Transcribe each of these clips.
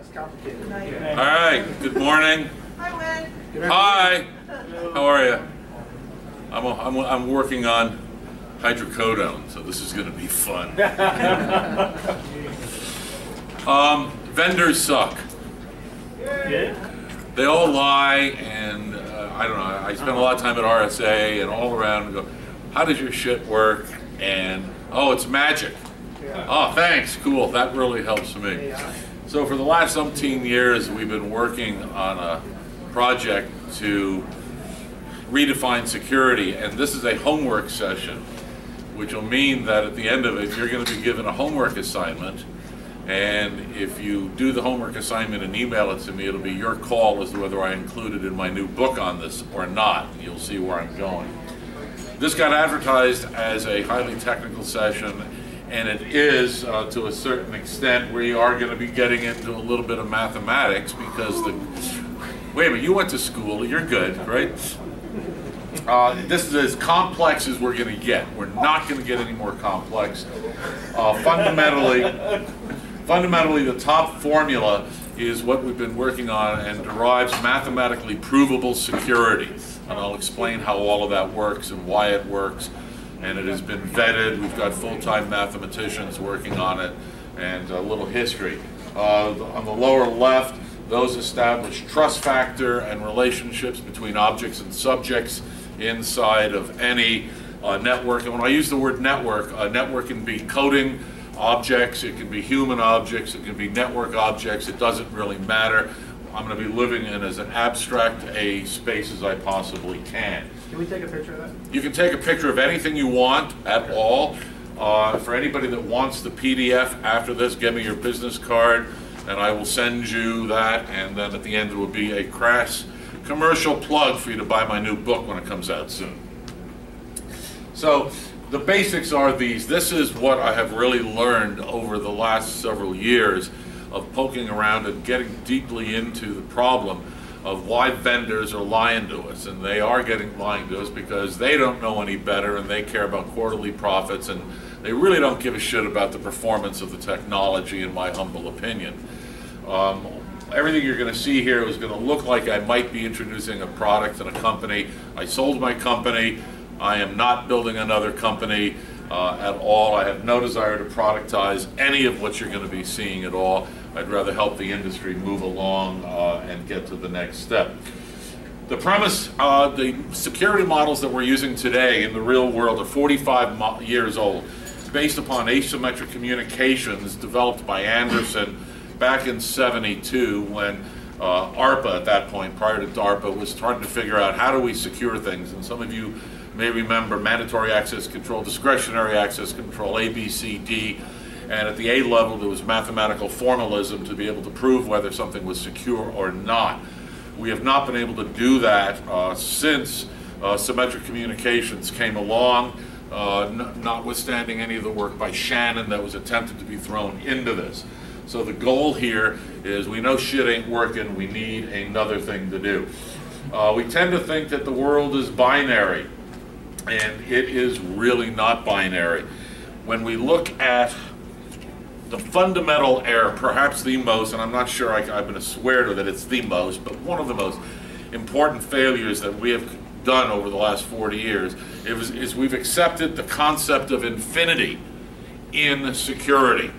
It's complicated. All right, good morning. Hi, Winn. Hi, how are you? I'm, I'm, I'm working on hydrocodone, so this is gonna be fun. Um, vendors suck. They all lie, and uh, I don't know. I spend a lot of time at RSA and all around and go, how does your shit work? And oh, it's magic. Oh, thanks. Cool. That really helps me. So for the last umpteen years, we've been working on a project to redefine security, and this is a homework session, which will mean that at the end of it, you're going to be given a homework assignment. And if you do the homework assignment and email it to me, it'll be your call as to whether I include it in my new book on this or not. You'll see where I'm going. This got advertised as a highly technical session, and it is uh, to a certain extent. We are going to be getting into a little bit of mathematics because the. Wait a minute, you went to school, you're good, right? Uh, this is as complex as we're going to get. We're not going to get any more complex. Uh, fundamentally, fundamentally, the top formula is what we've been working on and derives mathematically provable security. And I'll explain how all of that works and why it works. And it has been vetted. We've got full-time mathematicians working on it and a little history. Uh, on the lower left, those establish trust factor and relationships between objects and subjects inside of any uh, network. And when I use the word network, a network can be coding objects, it can be human objects, it can be network objects, it doesn't really matter. I'm going to be living in as an abstract a space as I possibly can. Can we take a picture of that? You can take a picture of anything you want at all. Uh, for anybody that wants the PDF after this, give me your business card and I will send you that. And then at the end, it will be a crass commercial plug for you to buy my new book when it comes out soon. So the basics are these. This is what I have really learned over the last several years of poking around and getting deeply into the problem of why vendors are lying to us. And they are getting lying to us because they don't know any better and they care about quarterly profits and they really don't give a shit about the performance of the technology, in my humble opinion. Um, everything you're going to see here is going to look like I might be introducing a product and a company. I sold my company. I am not building another company uh, at all. I have no desire to productize any of what you're going to be seeing at all. I'd rather help the industry move along uh, and get to the next step. The premise, uh, the security models that we're using today in the real world are 45 years old based upon asymmetric communications developed by Anderson back in 72 when uh, ARPA at that point, prior to DARPA, was trying to figure out how do we secure things. And some of you may remember mandatory access control, discretionary access control, A, B, C, D. And at the A level, there was mathematical formalism to be able to prove whether something was secure or not. We have not been able to do that uh, since uh, symmetric communications came along uh, notwithstanding any of the work by Shannon that was attempted to be thrown into this. So the goal here is we know shit ain't working, we need another thing to do. Uh, we tend to think that the world is binary, and it is really not binary. When we look at the fundamental error, perhaps the most, and I'm not sure I, am going to swear to that it's the most, but one of the most important failures that we have done over the last 40 years is, is we've accepted the concept of infinity in security.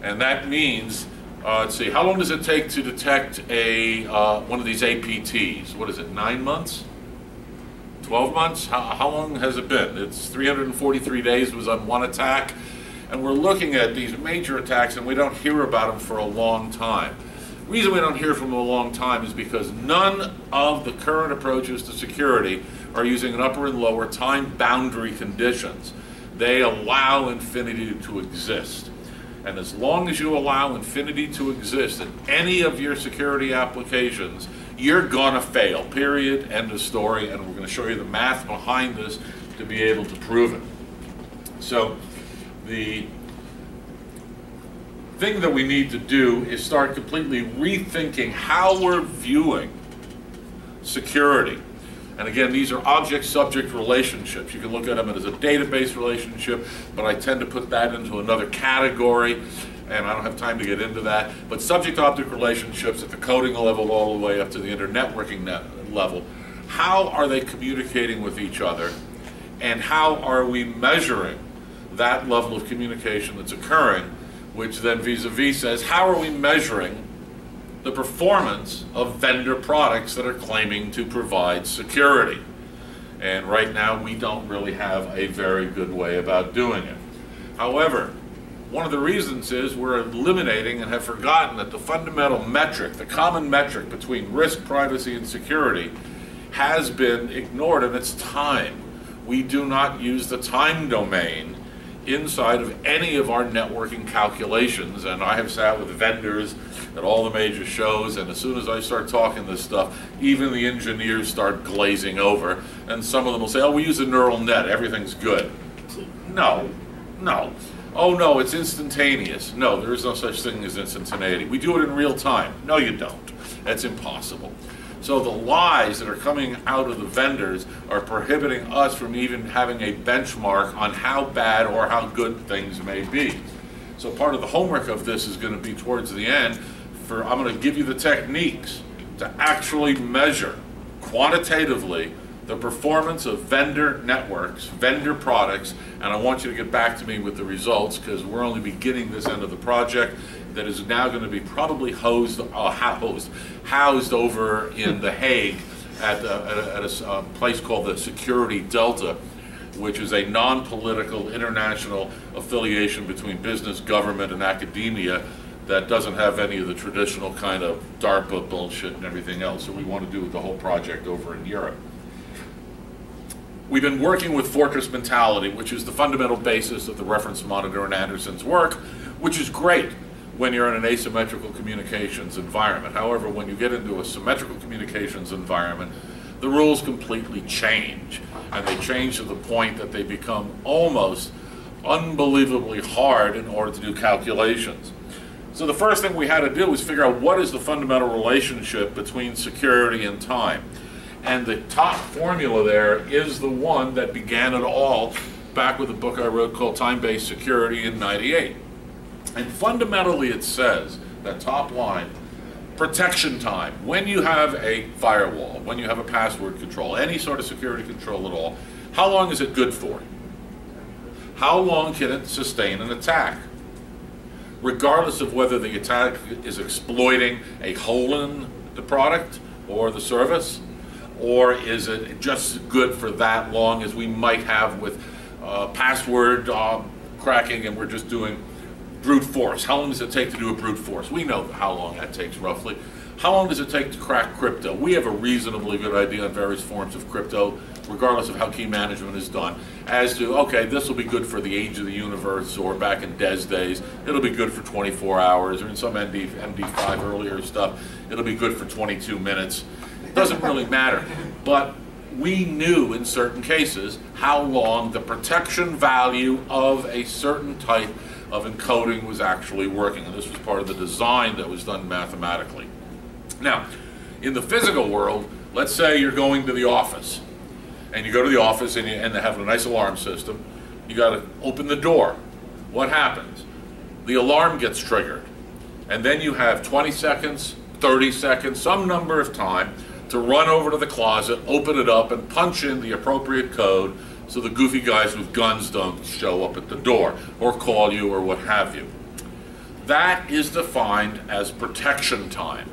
And that means, uh, let's see, how long does it take to detect a uh, one of these APTs? What is it, nine months? 12 months? How, how long has it been? It's 343 days was on one attack. And we're looking at these major attacks and we don't hear about them for a long time. The reason we don't hear from them a long time is because none of the current approaches to security are using an upper and lower time boundary conditions. They allow infinity to exist. And as long as you allow infinity to exist in any of your security applications, you're gonna fail, period, end of story, and we're gonna show you the math behind this to be able to prove it. So the thing that we need to do is start completely rethinking how we're viewing security. And again, these are object-subject relationships. You can look at them as a database relationship, but I tend to put that into another category. and I don't have time to get into that, but subject-object relationships at the coding level all the way up to the inter-networking net level, how are they communicating with each other, and how are we measuring that level of communication that's occurring, which then vis-a-vis says, how are we measuring the performance of vendor products that are claiming to provide security? And right now, we don't really have a very good way about doing it. However, one of the reasons is we're eliminating and have forgotten that the fundamental metric, the common metric between risk, privacy, and security has been ignored, and it's time. We do not use the time domain inside of any of our networking calculations, and I have sat with vendors at all the major shows, and as soon as I start talking this stuff, even the engineers start glazing over, and some of them will say, oh, we use a neural net, everything's good. No, no. Oh, no, it's instantaneous. No, there is no such thing as instantaneity. We do it in real time. No, you don't. That's impossible. So the lies that are coming out of the vendors are prohibiting us from even having a benchmark on how bad or how good things may be. So part of the homework of this is going to be towards the end for I'm going to give you the techniques to actually measure quantitatively the performance of vendor networks, vendor products, and I want you to get back to me with the results because we're only beginning this end of the project that is now going to be probably hosed, uh, housed, housed over in The Hague at, uh, at, a, at a, uh, place called the Security Delta, which is a non-political international affiliation between business, government, and academia that doesn't have any of the traditional kind of DARPA bullshit and everything else. that we want to do with the whole project over in Europe. We've been working with Fortress Mentality, which is the fundamental basis of the reference monitor and Anderson's work, which is great when you're in an asymmetrical communications environment. However, when you get into a symmetrical communications environment, the rules completely change. And they change to the point that they become almost unbelievably hard in order to do calculations. So the first thing we had to do was figure out what is the fundamental relationship between security and time. And the top formula there is the one that began it all back with a book I wrote called Time-Based Security in 98. And fundamentally it says, that top line, protection time. When you have a firewall, when you have a password control, any sort of security control at all, how long is it good for? How long can it sustain an attack? Regardless of whether the attack is exploiting a hole in the product or the service, or is it just good for that long as we might have with uh, password uh, cracking and we're just doing brute force. How long does it take to do a brute force? We know how long that takes roughly. How long does it take to crack crypto? We have a reasonably good idea on various forms of crypto, regardless of how key management is done, as to, okay, this will be good for the age of the universe, or back in DES days, it'll be good for 24 hours, or in some MD, MD5 earlier stuff, it'll be good for 22 minutes. It doesn't really matter. But we knew in certain cases how long the protection value of a certain type of encoding was actually working. And this was part of the design that was done mathematically. Now, in the physical world, let's say you're going to the office. And you go to the office and, you, and they have a nice alarm system. You got to open the door. What happens? The alarm gets triggered. And then you have 20 seconds, 30 seconds, some number of time to run over to the closet, open it up, and punch in the appropriate code so the goofy guys with guns don't show up at the door or call you or what have you. That is defined as protection time.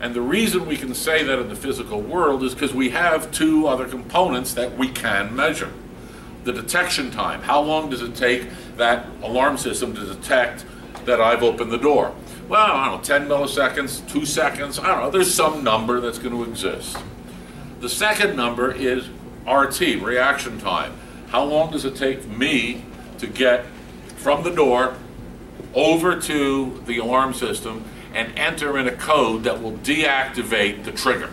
And the reason we can say that in the physical world is because we have two other components that we can measure. The detection time. How long does it take that alarm system to detect that I've opened the door? Well, I don't know, 10 milliseconds, two seconds, I don't know, there's some number that's going to exist. The second number is RT, reaction time. How long does it take me to get from the door over to the alarm system and enter in a code that will deactivate the trigger?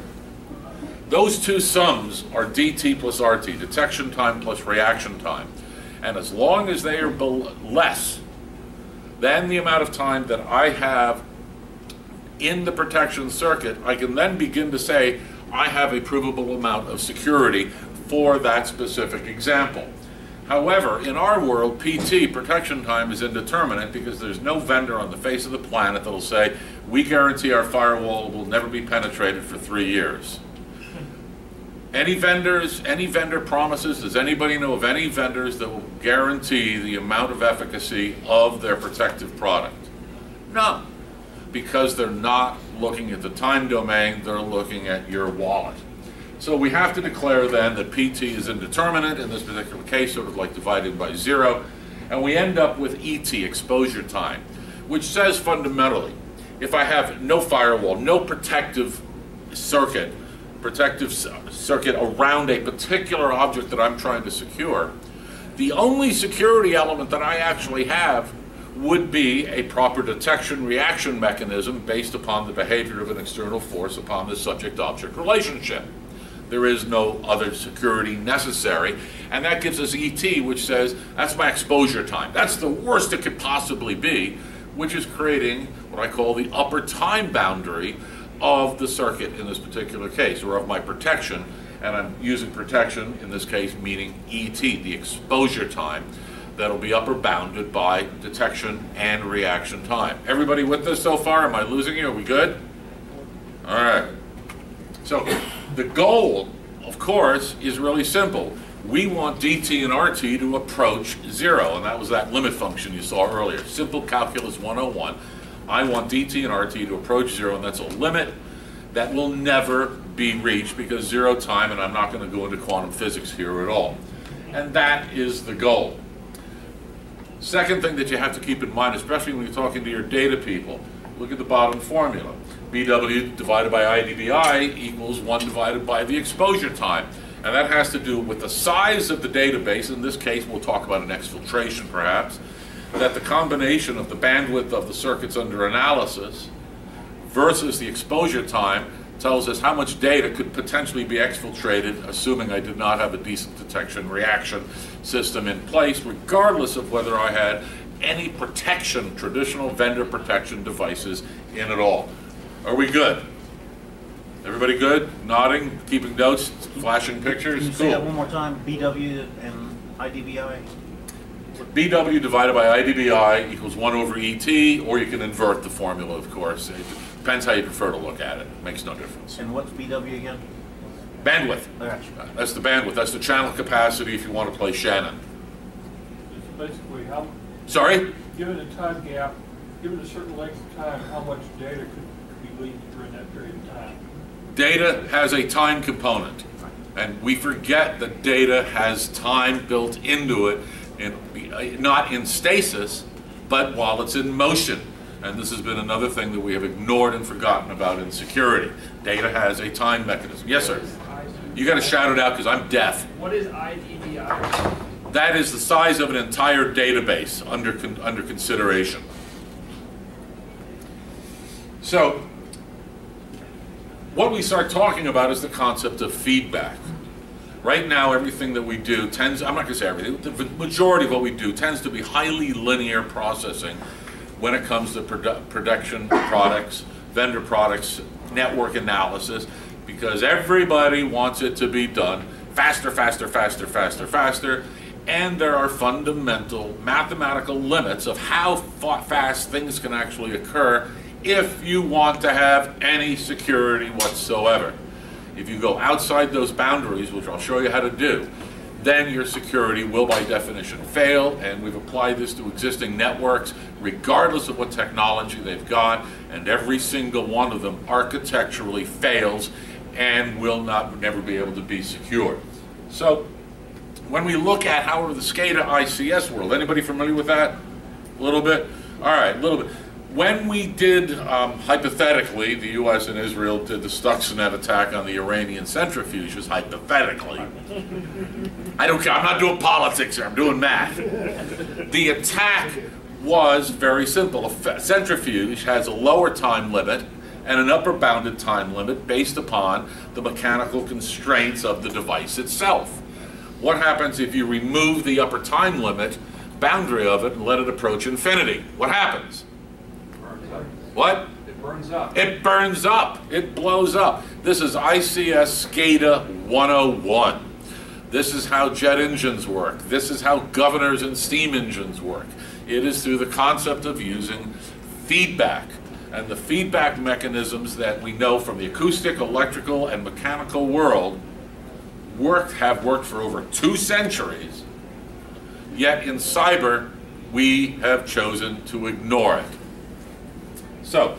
Those two sums are DT plus RT, detection time plus reaction time. And as long as they are less than the amount of time that I have in the protection circuit, I can then begin to say I have a provable amount of security for that specific example. However, in our world, PT, protection time, is indeterminate because there's no vendor on the face of the planet that'll say, we guarantee our firewall will never be penetrated for three years. Any vendors, any vendor promises, does anybody know of any vendors that will guarantee the amount of efficacy of their protective product? No, because they're not looking at the time domain, they're looking at your wallet. So we have to declare then that PT is indeterminate in this particular case, sort of like divided by zero, and we end up with ET, exposure time, which says fundamentally, if I have no firewall, no protective circuit, protective circuit around a particular object that I'm trying to secure, the only security element that I actually have would be a proper detection reaction mechanism based upon the behavior of an external force upon the subject-object relationship. There is no other security necessary, and that gives us ET, which says that's my exposure time. That's the worst it could possibly be, which is creating what I call the upper time boundary of the circuit in this particular case, or of my protection, and I'm using protection in this case meaning ET, the exposure time, that'll be upper bounded by detection and reaction time. Everybody with this so far? Am I losing you? Are we good? All right. So the goal, of course, is really simple. We want DT and RT to approach zero, and that was that limit function you saw earlier. Simple calculus 101. I want DT and RT to approach zero, and that's a limit that will never be reached because zero time, and I'm not going to go into quantum physics here at all. And that is the goal. Second thing that you have to keep in mind, especially when you're talking to your data people, look at the bottom formula. BW divided by IDBI equals 1 divided by the exposure time. And that has to do with the size of the database. In this case, we'll talk about an exfiltration perhaps that the combination of the bandwidth of the circuits under analysis versus the exposure time tells us how much data could potentially be exfiltrated, assuming I did not have a decent detection reaction system in place, regardless of whether I had any protection, traditional vendor protection devices in at all. Are we good? Everybody good? Nodding, keeping notes, flashing pictures? Can you say that one more time? BW and IDBI? BW divided by IDBI equals 1 over ET, or you can invert the formula, of course. It depends how you prefer to look at it. Makes no difference. And what's BW again? Bandwidth. I. That's the bandwidth. That's the channel capacity if you want to play Shannon. It's basically how, Sorry? given a time gap, given a certain length of time, how much data could during that period of time? Data has a time component. And we forget that data has time built into it, in, not in stasis, but while it's in motion. And this has been another thing that we have ignored and forgotten about in security. Data has a time mechanism. Yes, sir. You got to shout it out because I'm deaf. What is IDDI? That is the size of an entire database under, con- under consideration. So, what we start talking about is the concept of feedback. Right now, everything that we do tends, I'm not going to say everything, the majority of what we do tends to be highly linear processing when it comes to produ- production products, vendor products, network analysis, because everybody wants it to be done faster, faster, faster, faster, faster, and there are fundamental mathematical limits of how fa- fast things can actually occur if you want to have any security whatsoever. If you go outside those boundaries, which I'll show you how to do, then your security will by definition fail, and we've applied this to existing networks regardless of what technology they've got, and every single one of them architecturally fails and will not never be able to be secure. So when we look at how the SCADA ICS world, anybody familiar with that? A little bit? All right, a little bit. When we did, um, hypothetically, the US and Israel did the Stuxnet attack on the Iranian centrifuges, hypothetically. I don't care, I'm not doing politics here, I'm doing math. The attack was very simple. A centrifuge has a lower time limit and an upper bounded time limit based upon the mechanical constraints of the device itself. What happens if you remove the upper time limit boundary of it and let it approach infinity? What happens? What? It burns up. It burns up. It blows up. This is ICS SCADA 101. This is how jet engines work. This is how governors and steam engines work. It is through the concept of using feedback. And the feedback mechanisms that we know from the acoustic, electrical, and mechanical world worked, have worked for over two centuries. Yet in cyber, we have chosen to ignore it. So,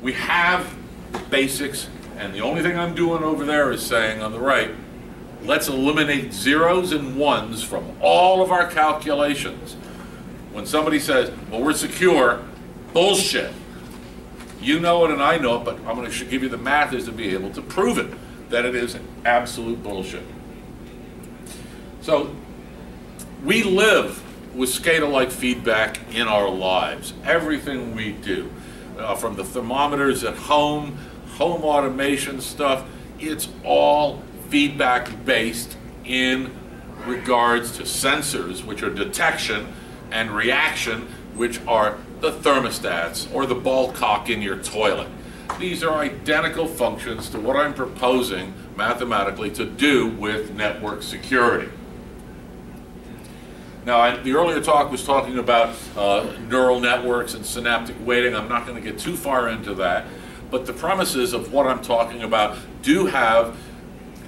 we have the basics, and the only thing I'm doing over there is saying on the right, let's eliminate zeros and ones from all of our calculations. When somebody says, well, we're secure, bullshit. You know it and I know it, but I'm going to give you the math is to be able to prove it, that it is absolute bullshit. So, we live with SCADA-like feedback in our lives, everything we do uh, from the thermometers at home, home automation stuff, it's all feedback based in regards to sensors, which are detection, and reaction, which are the thermostats or the ball cock in your toilet. These are identical functions to what I'm proposing mathematically to do with network security. Now, I, the earlier talk was talking about uh, neural networks and synaptic weighting. I'm not going to get too far into that, but the premises of what I'm talking about do have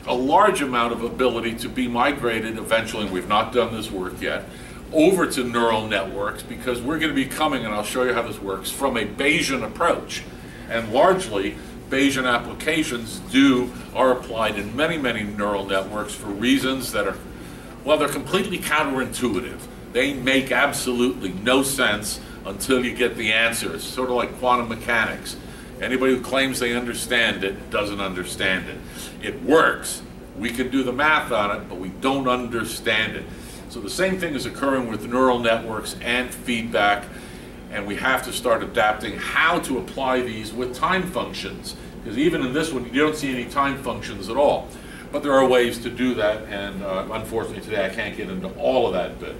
a large amount of ability to be migrated eventually, and we've not done this work yet, over to neural networks because we're going to be coming, and I'll show you how this works, from a Bayesian approach. And largely, Bayesian applications do are applied in many, many neural networks for reasons that are well, they're completely counterintuitive. They make absolutely no sense until you get the answer. It's sort of like quantum mechanics. Anybody who claims they understand it doesn't understand it. It works. We can do the math on it, but we don't understand it. So the same thing is occurring with neural networks and feedback, and we have to start adapting how to apply these with time functions. Because even in this one, you don't see any time functions at all. But there are ways to do that, and uh, unfortunately today I can't get into all of that bit.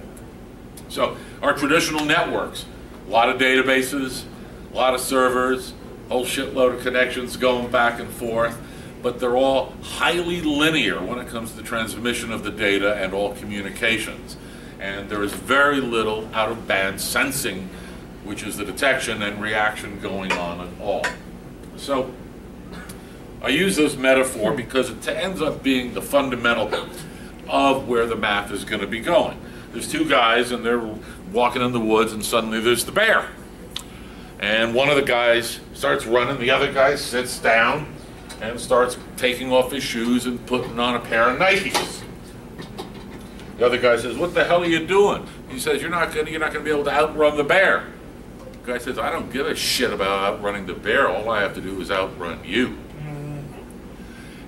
So our traditional networks, a lot of databases, a lot of servers, whole shitload of connections going back and forth, but they're all highly linear when it comes to the transmission of the data and all communications. And there is very little out-of-band sensing, which is the detection and reaction going on at all. So I use this metaphor because it ends up being the fundamental of where the math is going to be going. There's two guys and they're walking in the woods and suddenly there's the bear. And one of the guys starts running, the other guy sits down and starts taking off his shoes and putting on a pair of Nikes. The other guy says, what the hell are you doing? He says, you're not gonna, you're not gonna be able to outrun the bear. The guy says, I don't give a shit about outrunning the bear. All I have to do is outrun you.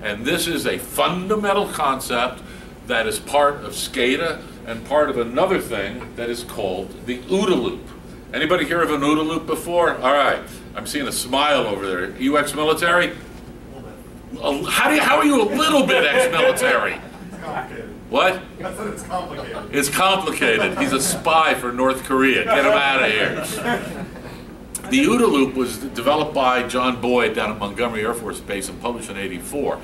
And this is a fundamental concept that is part of SCADA and part of another thing that is called the OODA loop. Anybody hear of an OODA loop before? All right, I'm seeing a smile over there. You ex-military? How, do you, how are you a little bit ex-military? What? It's complicated. It's complicated. He's a spy for North Korea. Get him out of here. The OODA loop was developed by John Boyd down at Montgomery Air Force Base and published in 84.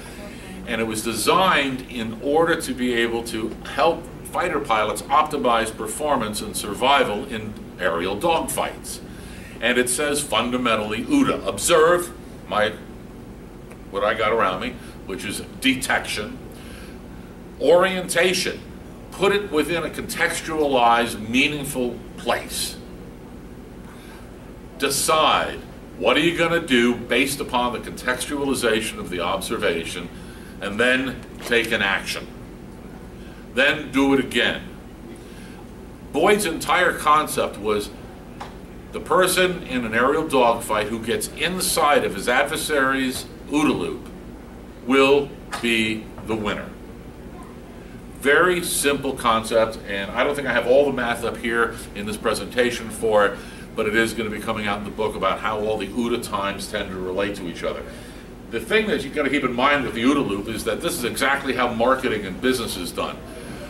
And it was designed in order to be able to help fighter pilots optimize performance and survival in aerial dogfights. And it says fundamentally OODA, observe my, what I got around me, which is detection, orientation, put it within a contextualized, meaningful place decide what are you going to do based upon the contextualization of the observation, and then take an action. Then do it again. Boyd's entire concept was the person in an aerial dogfight who gets inside of his adversary's OODA loop will be the winner. Very simple concept, and I don't think I have all the math up here in this presentation for it, but it is going to be coming out in the book about how all the OODA times tend to relate to each other. The thing that you've got to keep in mind with the OODA loop is that this is exactly how marketing and business is done.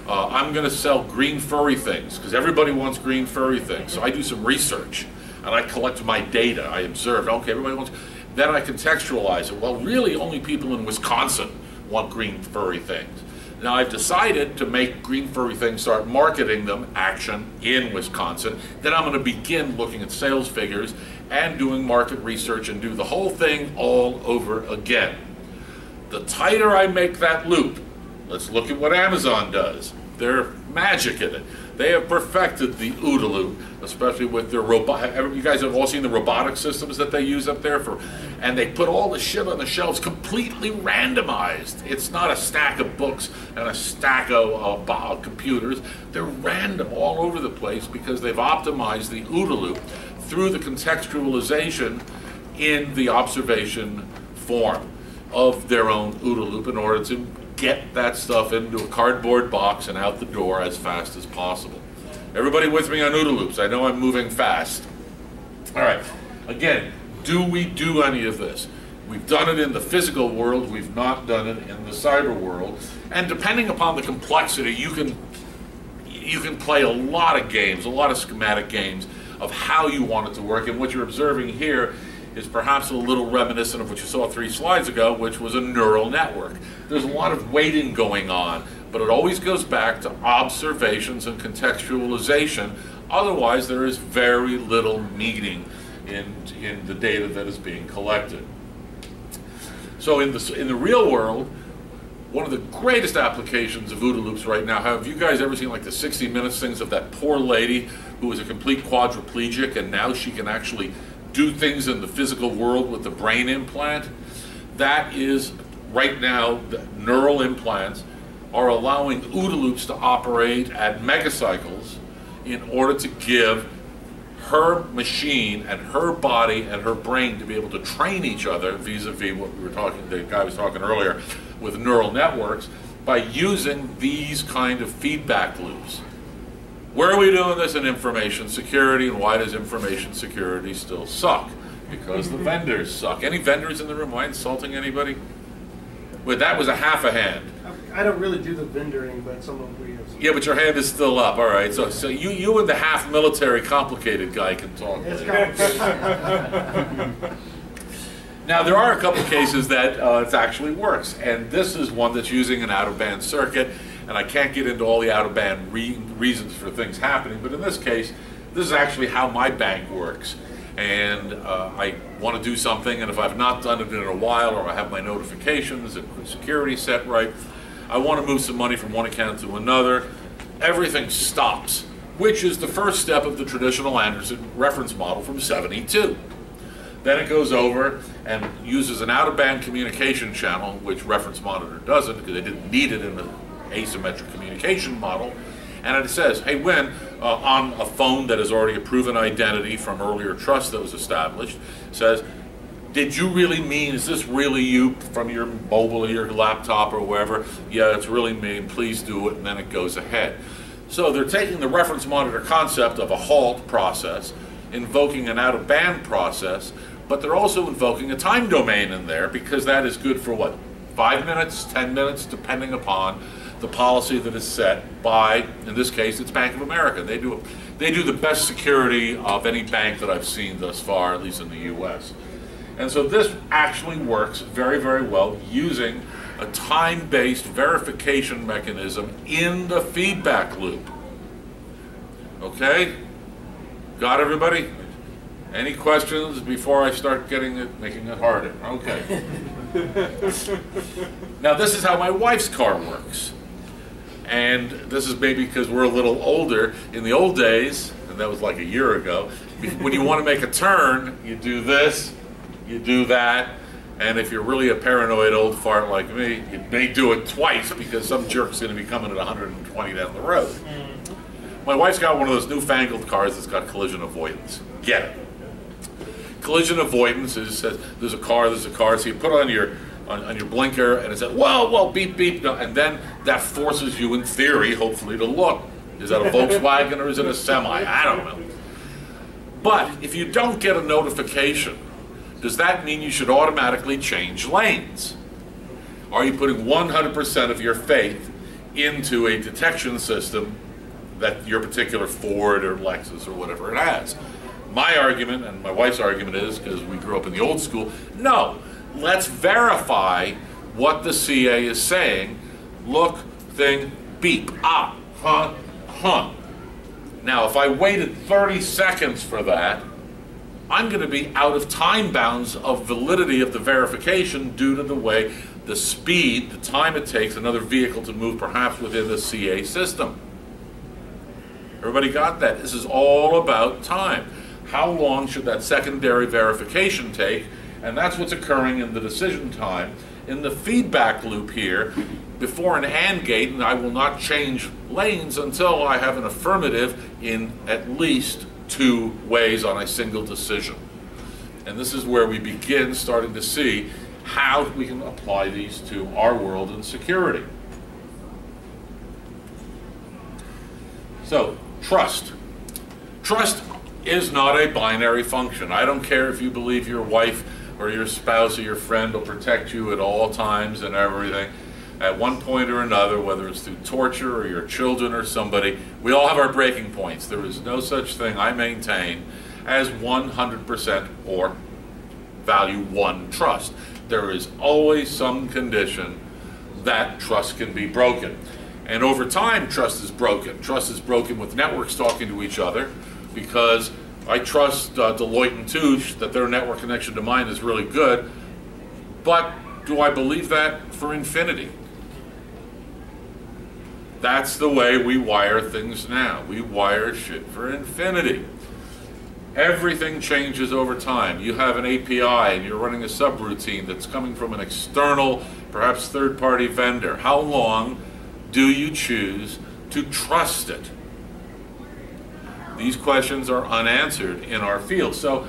Uh, I'm going to sell green furry things because everybody wants green furry things. So I do some research and I collect my data. I observe, okay, everybody wants, then I contextualize it. Well, really only people in Wisconsin want green furry things. Now, I've decided to make Green Furry Things start marketing them action in Wisconsin. Then I'm going to begin looking at sales figures and doing market research and do the whole thing all over again. The tighter I make that loop, let's look at what Amazon does. They're magic in it. They have perfected the OODA loop, especially with their robot. You guys have all seen the robotic systems that they use up there for, and they put all the shit on the shelves completely randomized. It's not a stack of books and a stack of uh, computers. They're random all over the place because they've optimized the OODA loop through the contextualization in the observation form of their own OODA loop in order to get that stuff into a cardboard box and out the door as fast as possible. Everybody with me on OODA loops? I know I'm moving fast. All right. Again, do we do any of this? We've done it in the physical world, we've not done it in the cyber world. And depending upon the complexity, you can you can play a lot of games, a lot of schematic games of how you want it to work. And what you're observing here is perhaps a little reminiscent of what you saw three slides ago, which was a neural network. There's a lot of weighting going on, but it always goes back to observations and contextualization. Otherwise, there is very little meaning in, in the data that is being collected. So in the, in the real world, one of the greatest applications of OODA loops right now, have you guys ever seen like the 60 Minutes things of that poor lady who was a complete quadriplegic and now she can actually do things in the physical world with the brain implant. That is, right now, neural implants are allowing OODA loops to operate at megacycles in order to give her machine and her body and her brain to be able to train each other vis-a-vis -vis what we were talking, the guy was talking earlier with neural networks by using these kind of feedback loops. Where are we doing this in information security, and why does information security still suck? Because the vendors suck. Any vendors in the room? Am I insulting anybody? Wait, that was a half a hand. I don't really do the vendoring, but some of we have. Yeah, but your hand is still up. All right, so so you you and the half military complicated guy can talk. It's complicated. Now there are a couple cases that uh, it actually works, and this is one that's using an out-of-band circuit and I can't get into all the out-of-band re reasons for things happening, but in this case, this is actually how my bank works. And uh, I want to do something, and if I've not done it in a while, or I have my notifications and security set right, I want to move some money from one account to another, everything stops, which is the first step of the traditional Anderson reference model from 72. Then it goes over and uses an out-of-band communication channel, which Reference Monitor doesn't because they didn't need it in the asymmetric communication model. And it says, hey, when uh, on a phone that has already a proven identity from earlier trust that was established, says, did you really mean, is this really you from your mobile or your laptop or wherever? Yeah, it's really me, please do it, and then it goes ahead. So they're taking the reference monitor concept of a halt process, invoking an out-of-band process, but they're also invoking a time domain in there because that is good for what, five minutes, 10 minutes, depending upon the policy that is set by, in this case, it's Bank of America. They do, they do the best security of any bank that I've seen thus far, at least in the U.S. And so this actually works very, very well using a time-based verification mechanism in the feedback loop. Okay? Got everybody? Any questions before I start getting it, making it harder? Okay. now this is how my wife's car works. And this is maybe because we're a little older. In the old days, and that was like a year ago, when you want to make a turn, you do this, you do that, and if you're really a paranoid old fart like me, you may do it twice because some jerk's going to be coming at 120 down the road. Mm-hmm. My wife's got one of those newfangled cars that's got collision avoidance. Get it. Collision avoidance is says there's a car, there's a car, so you put on your on, on, your blinker and it says, whoa, whoa, beep, beep. And then that forces you, in theory, hopefully, to look. Is that a Volkswagen or is it a semi? I don't know. But if you don't get a notification, does that mean you should automatically change lanes? Are you putting 100% of your faith into a detection system that your particular Ford or Lexus or whatever it has? My argument and my wife's argument is, because we grew up in the old school, no let's verify what the CA is saying. Look thing, beep, ah, huh, huh. Now, if I waited 30 seconds for that, I'm going to be out of time bounds of validity of the verification due to the way the speed, the time it takes another vehicle to move perhaps within the CA system. Everybody got that? This is all about time. How long should that secondary verification take? And that's what's occurring in the decision time. In the feedback loop here, before an AND gate, and I will not change lanes until I have an affirmative in at least two ways on a single decision. And this is where we begin starting to see how we can apply these to our world and security. So, trust. Trust is not a binary function. I don't care if you believe your wife or your spouse or your friend will protect you at all times and everything. At one point or another, whether it's through torture or your children or somebody, we all have our breaking points. There is no such thing, I maintain, as 100% or value one trust. There is always some condition that trust can be broken. And over time, trust is broken. Trust is broken with networks talking to each other because I trust uh, Deloitte and Touche that their network connection to mine is really good. But do I believe that for infinity? That's the way we wire things now. We wire shit for infinity. Everything changes over time. You have an API and you're running a subroutine that's coming from an external, perhaps third party vendor. How long do you choose to trust it? These questions are unanswered in our field. So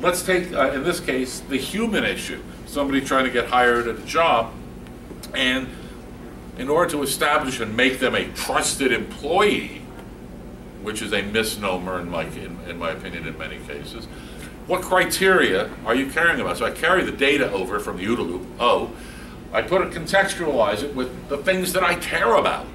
let's take, uh, in this case, the human issue. Somebody trying to get hired at a job, and in order to establish and make them a trusted employee, which is a misnomer in my, in, in my opinion in many cases, what criteria are you caring about? So I carry the data over from the OODA loop, O, I put it, contextualize it with the things that I care about.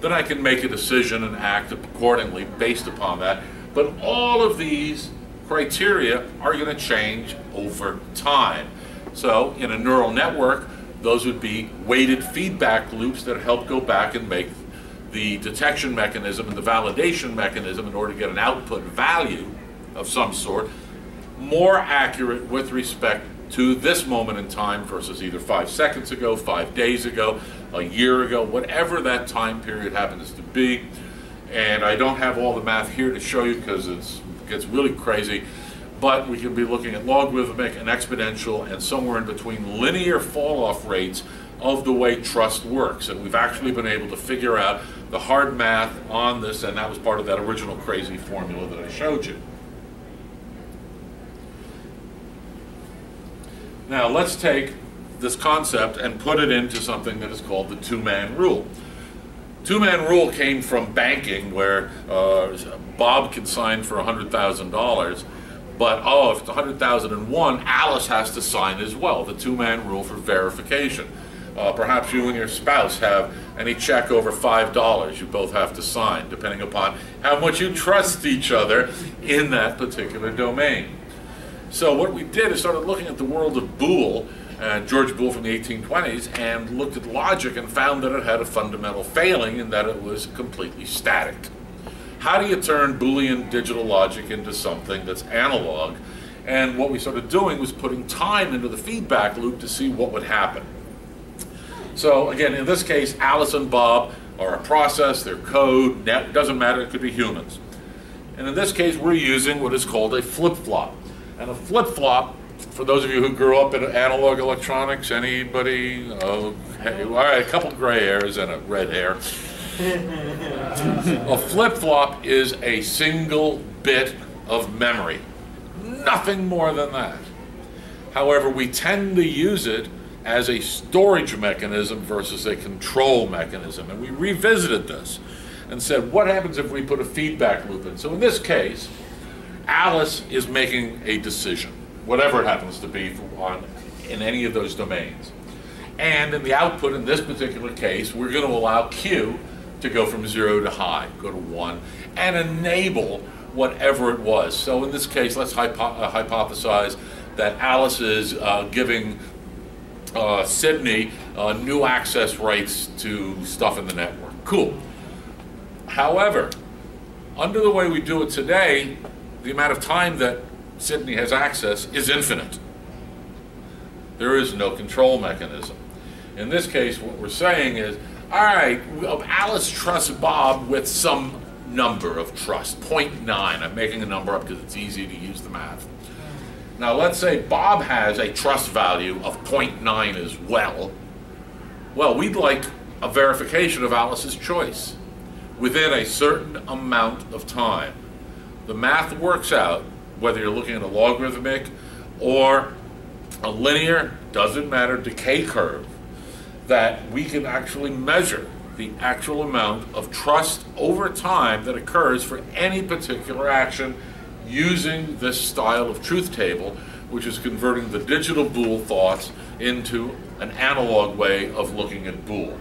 Then I can make a decision and act accordingly based upon that. But all of these criteria are going to change over time. So in a neural network, those would be weighted feedback loops that help go back and make the detection mechanism and the validation mechanism in order to get an output value of some sort more accurate with respect to this moment in time versus either five seconds ago, five days ago, a year ago, whatever that time period happens to be. And I don't have all the math here to show you because it gets really crazy, but we can be looking at logarithmic and exponential and somewhere in between linear fall off rates of the way trust works. And we've actually been able to figure out the hard math on this, and that was part of that original crazy formula that I showed you. Now let's take this concept and put it into something that is called the two-man rule. Two-man rule came from banking where uh, Bob can sign for $100,000, but oh, if it's 100,001, Alice has to sign as well, the two-man rule for verification. Uh, perhaps you and your spouse have any check over $5 you both have to sign, depending upon how much you trust each other in that particular domain. So what we did is started looking at the world of Boole, uh, George Boole from the 1820s, and looked at logic and found that it had a fundamental failing in that it was completely static. How do you turn Boolean digital logic into something that's analog? And what we started doing was putting time into the feedback loop to see what would happen. So again, in this case, Alice and Bob are a process, they're code, net, doesn't matter, it could be humans. And in this case, we're using what is called a flip-flop. And a flip-flop, for those of you who grew up in analog electronics, anybody? Uh, okay, all right, a couple gray hairs and a red hair. a flip-flop is a single bit of memory. Nothing more than that. However, we tend to use it as a storage mechanism versus a control mechanism. And we revisited this and said, what happens if we put a feedback loop in? So in this case, Alice is making a decision, whatever it happens to be on, in any of those domains. And in the output in this particular case, we're going to allow Q to go from zero to high, go to one, and enable whatever it was. So in this case, let's hypo uh, hypothesize that Alice is uh, giving uh, Sydney uh, new access rights to stuff in the network. Cool. However, under the way we do it today, the amount of time that Sydney has access is infinite. There is no control mechanism. In this case, what we're saying is, all right, Alice trusts Bob with some number of trust, 0.9. I'm making a number up because it's easy to use the math. Now, let's say Bob has a trust value of 0.9 as well. Well, we'd like a verification of Alice's choice within a certain amount of time. The math works out, whether you're looking at a logarithmic or a linear, doesn't matter, decay curve, that we can actually measure the actual amount of trust over time that occurs for any particular action using this style of truth table, which is converting the digital Boole thoughts into an analog way of looking at Boole.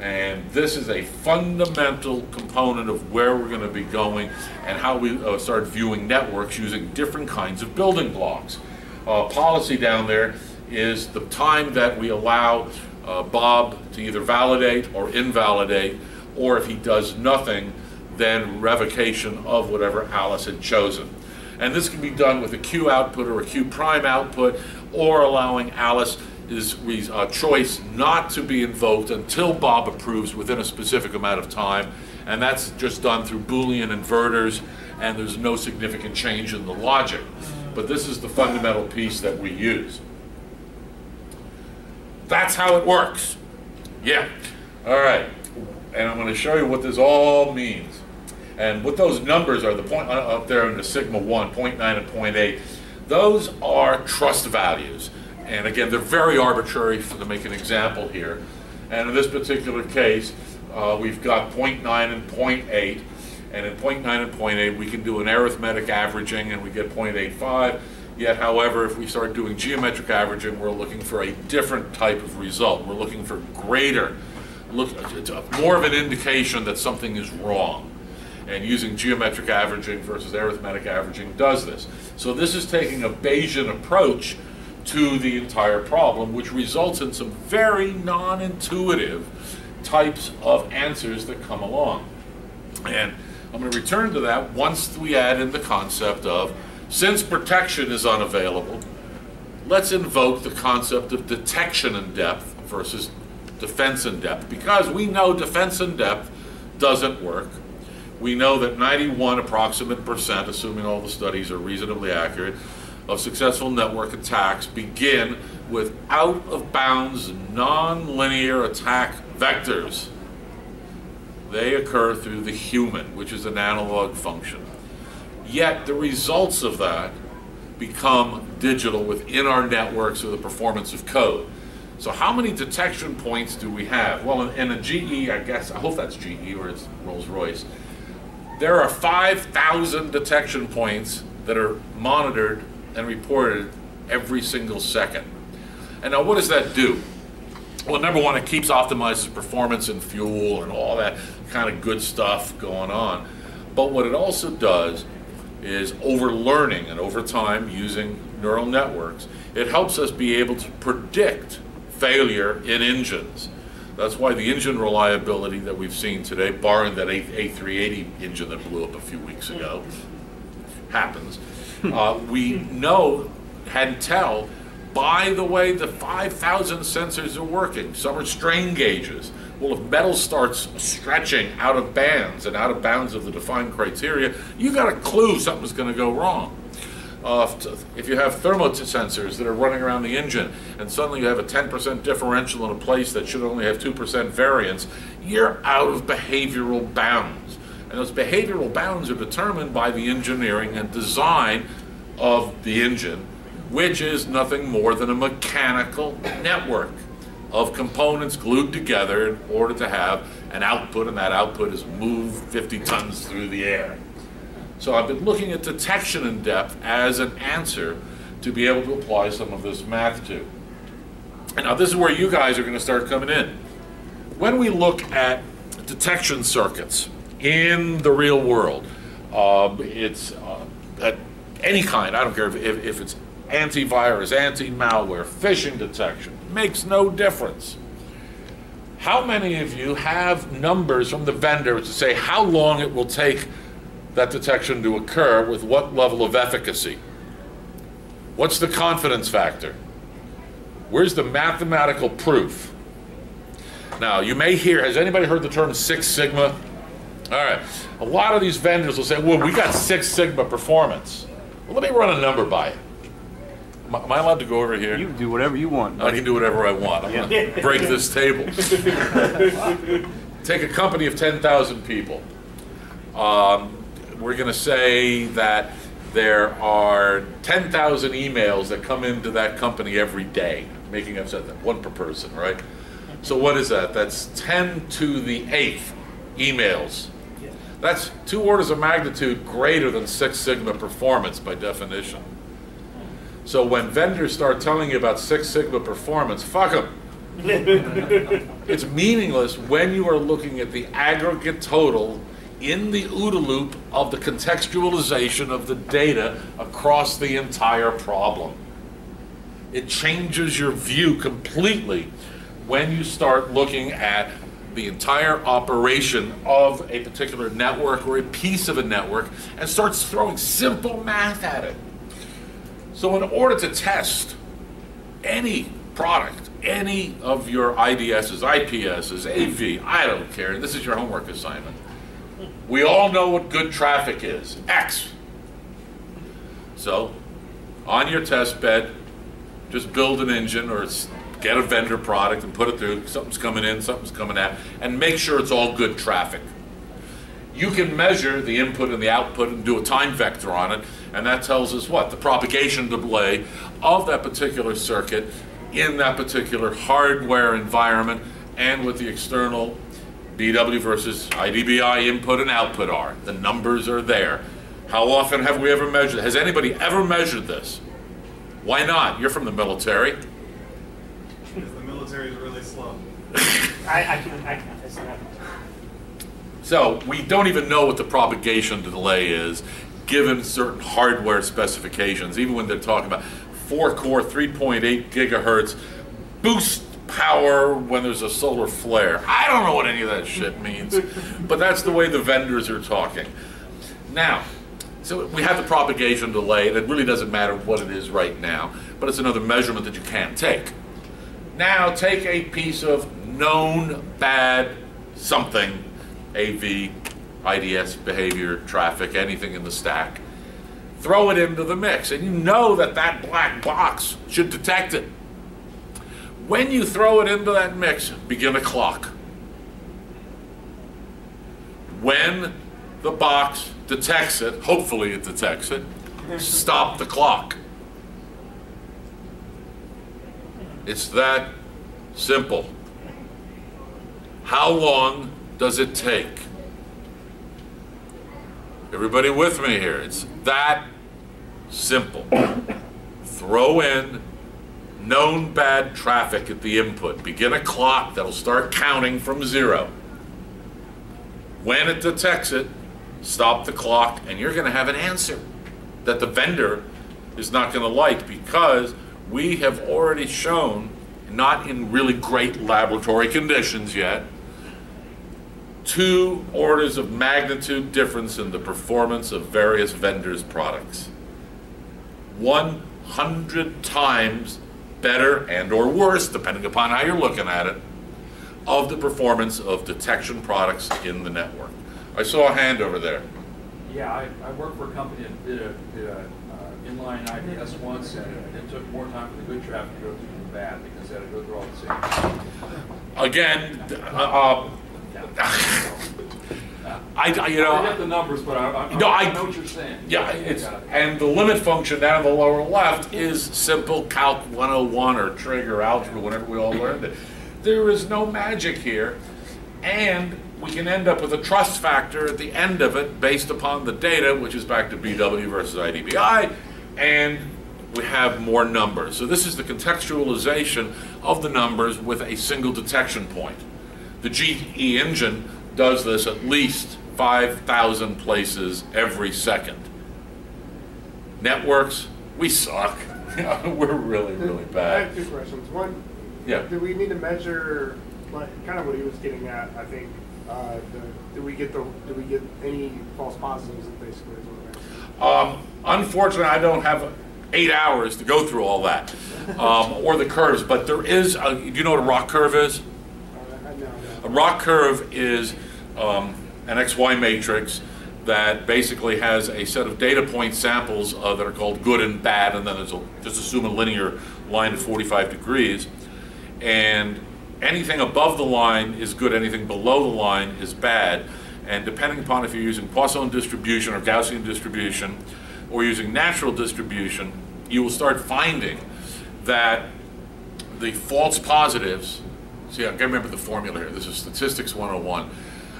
And this is a fundamental component of where we're going to be going and how we uh, start viewing networks using different kinds of building blocks. Uh, policy down there is the time that we allow uh, Bob to either validate or invalidate, or if he does nothing, then revocation of whatever Alice had chosen. And this can be done with a Q output or a Q prime output, or allowing Alice his uh, choice not to be invoked until Bob approves within a specific amount of time. And that's just done through Boolean inverters, and there's no significant change in the logic. But this is the fundamental piece that we use. That's how it works. Yeah. All right. And I'm going to show you what this all means. And what those numbers are, the point uh, up there in the sigma 1, 0.9 and 0.8, those are trust values. And again, they're very arbitrary for, to make an example here. And in this particular case, uh, we've got 0.9 and 0.8. And in 0.9 and 0.8, we can do an arithmetic averaging and we get 0.85. Yet, however, if we start doing geometric averaging, we're looking for a different type of result. We're looking for greater, look, more of an indication that something is wrong. And using geometric averaging versus arithmetic averaging does this. So this is taking a Bayesian approach to the entire problem, which results in some very non-intuitive types of answers that come along. And I'm going to return to that once we add in the concept of, since protection is unavailable, let's invoke the concept of detection in depth versus defense in depth, because we know defense in depth doesn't work. We know that 91 approximate percent, assuming all the studies are reasonably accurate, of successful network attacks begin with out of bounds, non-linear attack vectors. They occur through the human, which is an analog function. Yet the results of that become digital within our networks or the performance of code. So how many detection points do we have? Well, in, in a GE, I guess, I hope that's GE or it's Rolls-Royce, there are 5,000 detection points that are monitored and reported every single second. And now what does that do? Well, number one, it keeps optimizes performance and fuel and all that kind of good stuff going on. But what it also does is over learning and over time using neural networks, it helps us be able to predict failure in engines. That's why the engine reliability that we've seen today, barring that A380 engine that blew up a few weeks ago, happens. Uh, we know and tell by the way the 5,000 sensors are working. Some are strain gauges. Well, if metal starts stretching out of bands and out of bounds of the defined criteria, you got a clue something's going to go wrong. If you have thermosensors that are running around the engine and suddenly you have a 10% differential in a place that should only have 2% variance, you're out of behavioral bounds. And those behavioral bounds are determined by the engineering and design of the engine, which is nothing more than a mechanical network of components glued together in order to have an output, and that output is moved 50 tons through the air. So I've been looking at detection in depth as an answer to be able to apply some of this math to. And now this is where you guys are going to start coming in. When we look at detection circuits in the real world, uh, it's uh, at any kind, I don't care if, if, if it's antivirus, anti-malware, phishing detection. Makes no difference. How many of you have numbers from the vendor to say how long it will take that detection to occur with what level of efficacy? What's the confidence factor? Where's the mathematical proof? Now, you may hear, has anybody heard the term Six Sigma? All right. A lot of these vendors will say, well, we got Six Sigma performance. Well, let me run a number by it. Am I am I allowed to go over here? You can do whatever you want. I can do whatever I want. I'm going to break this table. Take a company of 10,000 people. Um, we're going to say that there are 10,000 emails that come into that company every day, making up something, one per person, right? So what is that? That's 10 to the eighth emails. That's two orders of magnitude greater than Six Sigma performance by definition. So when vendors start telling you about Six Sigma performance, fuck them. It's meaningless when you are looking at the aggregate total in the OODA loop of the contextualization of the data across the entire problem. It changes your view completely when you start looking at the entire operation of a particular network or a piece of a network and starts throwing simple math at it. So in order to test any product, any of your IDSs, IPSs, AV, I don't care, this is your homework assignment. We all know what good traffic is, X. So, on your test bed, just build an engine or get a vendor product and put it through, something's coming in, something's coming out, and make sure it's all good traffic. You can measure the input and the output and do a time vector on it, and that tells us what? The propagation delay of that particular circuit in that particular hardware environment and with the external BW versus IDBI input and output are. The numbers are there. How often have we ever measured? Has anybody ever measured this? Why not? You're from the military. Because the military is really slow. I, I can, I can attest that. So we don't even know what the propagation delay is, given certain hardware specifications, even when they're talking about four core, 3.8 gigahertz boost power when there's a solar flare. I don't know what any of that shit means, but that's the way the vendors are talking. Now, so we have the propagation delay, and it really doesn't matter what it is right now, but it's another measurement that you can't take. Now take a piece of known bad something, AV, IDS behavior, traffic, anything in the stack. Throw it into the mix, and you know that that black box should detect it. When you throw it into that mix, begin a clock. When the box detects it, hopefully it detects it, stop the clock. It's that simple. How long does it take? Everybody with me here? It's that simple. Throw in known bad traffic at the input. Begin a clock that'll start counting from zero. When it detects it, stop the clock, and you're going to have an answer that the vendor is not going to like because we have already shown, not in really great laboratory conditions yet, two orders of magnitude difference in the performance of various vendors' products. 100 times better and or worse, depending upon how you're looking at it, of the performance of detection products in the network. I saw a hand over there. Yeah, I, I worked for a company that did a, did a uh, inline IDS once, and it- it took more time for the good traffic to go through than the bad, because they had to go through all the same. Again, uh, I, I- you know. I get the numbers, but I, I, No, I- know what you're saying. Yeah, it's, it. and the limit function down in the lower left is simple Calc 101 or trig or algebra, whatever we all learned it. There is no magic here, and we can end up with a trust factor at the end of it based upon the data, which is back to BW versus IDBI, and we have more numbers. So this is the contextualization of the numbers with a single detection point. The GE engine does this at least 5,000 places every second. Networks, we suck. We're really, really bad. I have two questions. One, Yeah. do we need to measure, like, kind of what he was getting at, I think, uh, the, do we get the, do we get any false positives, basically is what. Um, unfortunately, I don't have eight hours to go through all that, um, or the curves, but there is, a- do you know what a ROC curve is? Uh, I know, A ROC curve is um, an XY matrix that basically has a set of data point samples uh, that are called good and bad, and then there's a, just assume a linear line at 45 degrees. And anything above the line is good, anything below the line is bad. And depending upon if you're using Poisson distribution or Gaussian distribution, or using natural distribution, you will start finding that the false positives, see, I gotta remember the formula here, this is statistics 101.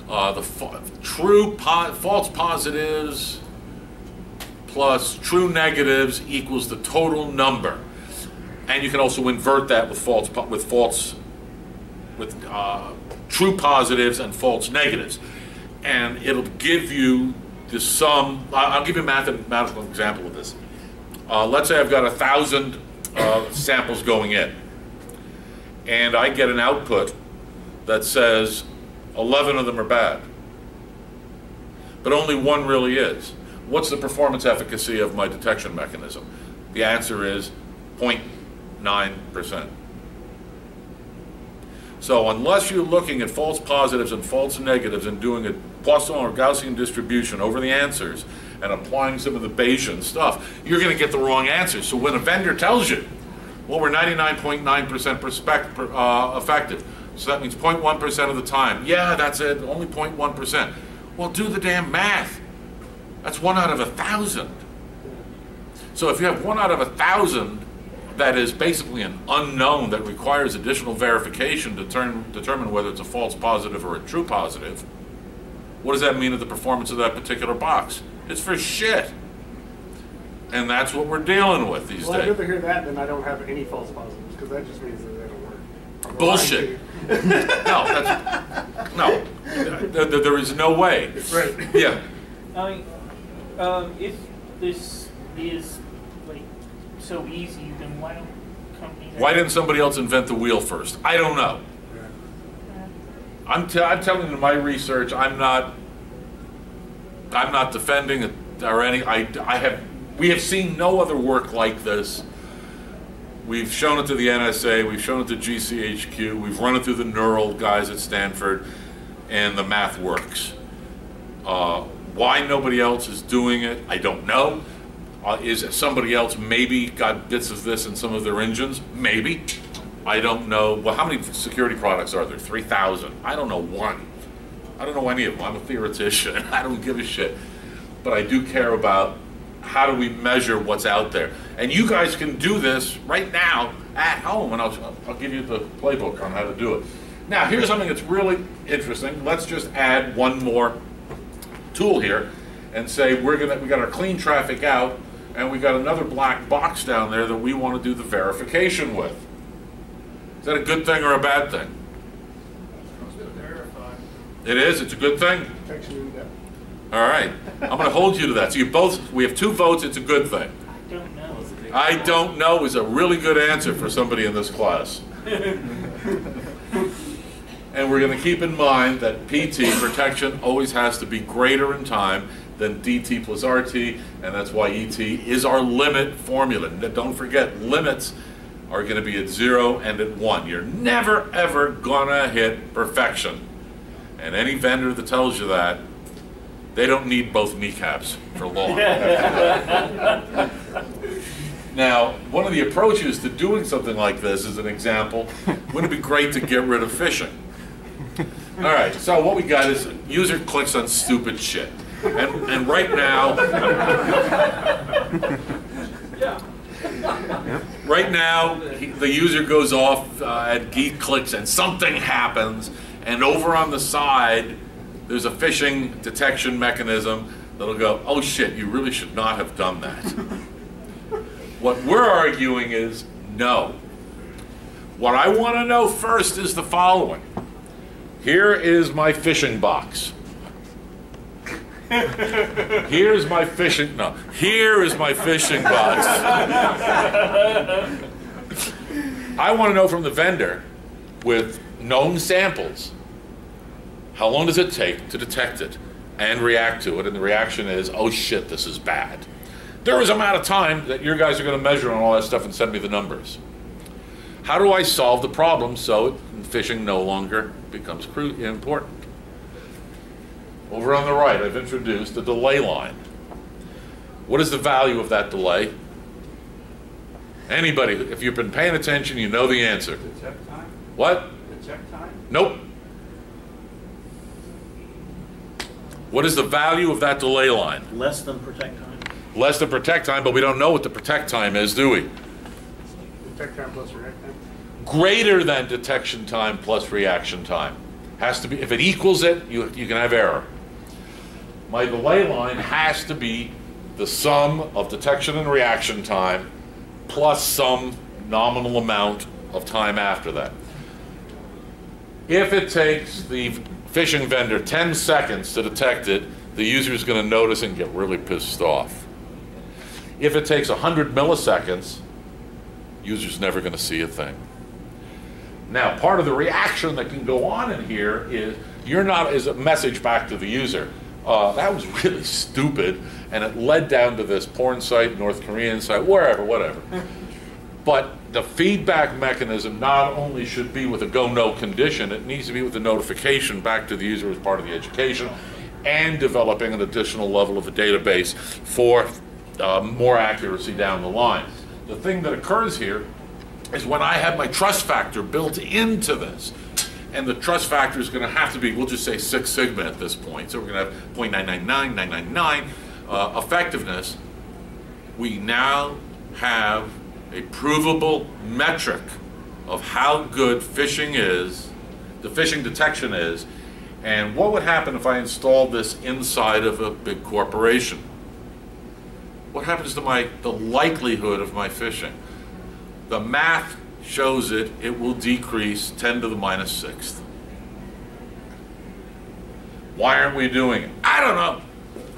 Uh, the fa- true po- false positives plus true negatives equals the total number. And you can also invert that with false, with false, with uh, true positives and false negatives. And it'll give you the sum, I'll give you a mathematical example of this. Uh, let's say I've got a thousand uh, samples going in and I get an output that says 11 of them are bad, but only one really is. What's the performance efficacy of my detection mechanism? The answer is 0.9%. So unless you're looking at false positives and false negatives and doing a Poisson or Gaussian distribution over the answers and applying some of the Bayesian stuff, you're going to get the wrong answers. So when a vendor tells you, well, we're 99.9% uh, effective, so that means 0.1% of the time. Yeah, that's it, only 0.1%. Well, do the damn math. That's one out of a thousand. So if you have one out of a thousand that is basically an unknown that requires additional verification to turn, determine whether it's a false positive or a true positive, what does that mean to the performance of that particular box? It's for shit. And that's what we're dealing with these Well, I'd rather hear that than I don't have any false positives, because that just means that they don't work. Bullshit. To you. No, that's, no, There- there- there is no way. Right. Yeah, I mean, um, if this is like so easy, then why don't companies? why didn't somebody else invent the wheel first? I don't know. I'm, te- I'm telling you, my research, I'm not, I'm not defending it or any, I, I have, we have seen no other work like this. We've shown it to the NSA, we've shown it to GCHQ, we've run it through the neural guys at Stanford, and the math works. Uh, why nobody else is doing it, I don't know. Uh, is somebody else maybe got bits of this in some of their engines? Maybe. I don't know. Well, how many security products are there? 3,000. I don't know one. I don't know any of them. I'm a theoretician. I don't give a shit. But I do care about how do we measure what's out there. And you guys can do this right now at home, and I'll, I'll give you the playbook on how to do it. Now, here's something that's really interesting. Let's just add one more tool here and say we're gonna we got our clean traffic out and we got another black box down there that we want to do the verification with. Is that a good thing or a bad thing? It is. It's a good thing. All right. I'm going to hold you to that. So you both we have two votes. It's a good thing. I don't know. I don't know is a really good answer for somebody in this class. And we're going to keep in mind that PT protection always has to be greater in time than DT plus RT, and that's why ET is our limit formula. Don't forget, limits are going to be at zero and at one. You're never, ever going to hit perfection. And any vendor that tells you that, they don't need both kneecaps for long. Now, one of the approaches to doing something like this, is an example, wouldn't it be great to get rid of phishing? All right, so what we got is user clicks on stupid shit. And, and right now, right now, he- the user goes off uh, at Geek clicks and something happens, and over on the side, there's a phishing detection mechanism that'll go, oh shit, you really should not have done that. What we're arguing is no. What I want to know first is the following. Here is my fishing box. Here's my fishing, no, here is my fishing box. I want to know from the vendor with known samples, how long does it take to detect it and react to it? And the reaction is, oh shit, this is bad. There is a amount of time that your guys are going to measure on all that stuff and send me the numbers. How do I solve the problem so phishing no longer becomes cru- important? Over on the right, I've introduced the delay line. What is the value of that delay? Anybody, if you've been paying attention, you know the answer. The check time? What? The check time? Nope. What is the value of that delay line? Less than protect time? Less than protect time, but we don't know what the protect time is, do we? Detect time plus react time. Greater than detection time plus reaction time. Has to be, if it equals it, you, you can have error. My delay line has to be the sum of detection and reaction time plus some nominal amount of time after that. If it takes the phishing vendor 10 seconds to detect it, the user is going to notice and get really pissed off. If it takes 100 milliseconds, user's never going to see a thing. Now, part of the reaction that can go on in here is you're not is a message back to the user. Uh, that was really stupid, and it led down to this porn site, North Korean site, wherever, whatever. But the feedback mechanism not only should be with a go-no condition, it needs to be with a notification back to the user as part of the education, and developing an additional level of a database for uh, more accuracy down the line. The thing that occurs here is when I have my trust factor built into this, and the trust factor is going to have to be, we'll just say Six Sigma at this point. So we're going to have 0.999999 uh, effectiveness. We now have a provable metric of how good phishing is, the phishing detection is, and what would happen if I installed this inside of a big corporation? What happens to my the likelihood of my phishing? The math shows it, it will decrease 10 to the minus sixth. Why aren't we doing it? I don't know.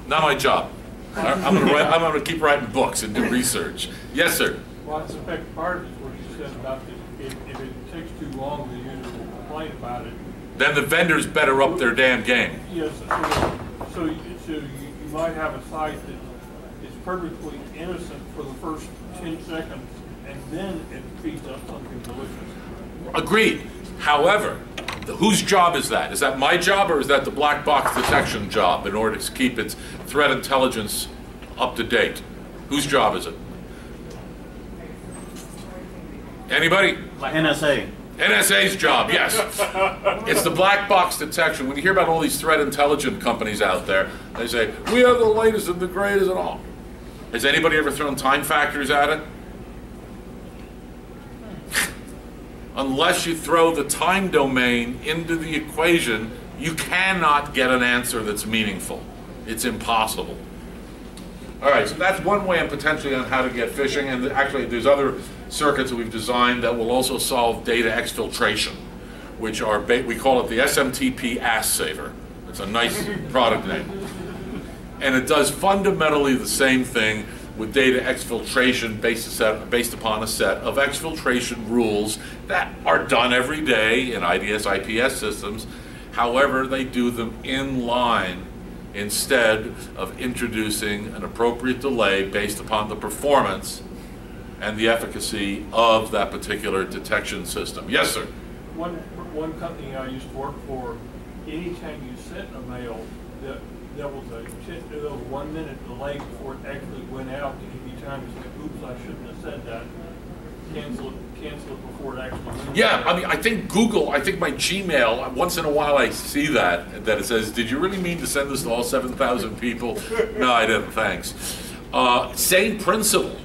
Not my job. I'm I'm gonna keep writing books and do research. Yes, sir. Well, I suspect part of what you said about this, if, if it takes too long, the user will complain about it. Then the vendors better up their damn game. Yes, so, so you, so you, you might have a site that is perfectly innocent for the first ten seconds, and then it feeds up something delicious. Agreed. However, the- whose job is that? Is that my job or is that the black box detection job in order to keep its threat intelligence up to date? Whose job is it? Anybody? NSA. NSA's job, yes. It's the black box detection. When you hear about all these threat intelligence companies out there, they say, we have the latest and the greatest and all. Has anybody ever thrown time factors at it? Unless you throw the time domain into the equation, you cannot get an answer that's meaningful. It's impossible. All right, so that's one way and potentially on how to get phishing, and actually there's other circuits that we've designed that will also solve data exfiltration, which are, ba- we call it the SMTP Ass Saver. It's a nice product name. And it does fundamentally the same thing with data exfiltration based, a set, based upon a set of exfiltration rules that are done every day in IDS IPS systems. However, they do them in line instead of introducing an appropriate delay based upon the performance and the efficacy of that particular detection system. Yes, sir. One, one company I used to work for, anytime you sent a mail, that, there was a, there was one minute delay before it actually went out, and if you time you said, oops, I shouldn't have said that, cancel it, cancel it before it actually went. Yeah, I mean, I think Google, I think my Gmail, once in a while I see that, that it says, did you really mean to send this to all 7,000 people? No, I didn't, thanks. Uh, same principle.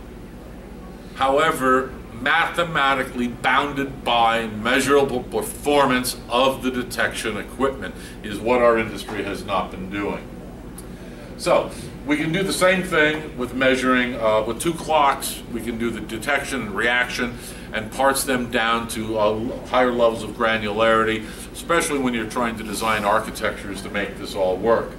However, mathematically bounded by measurable performance of the detection equipment is what our industry has not been doing. So we can do the same thing with measuring uh, with two clocks. We can do the detection and reaction and parts them down to uh, higher levels of granularity, especially when you're trying to design architectures to make this all work.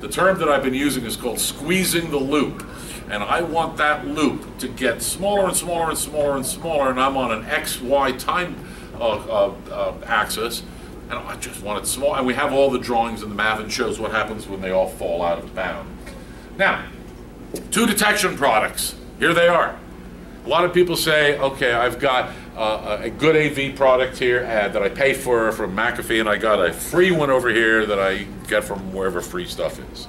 The term that I've been using is called squeezing the loop. And I want that loop to get smaller and smaller and smaller and smaller, and I'm on an XY time uh, uh, uh, axis, and I just want it small. And we have all the drawings and the math and shows what happens when they all fall out of bound. Now, two detection products. Here they are. A lot of people say, okay, I've got uh, a good AV product here uh, that I pay for from McAfee, and I got a free one over here that I get from wherever free stuff is.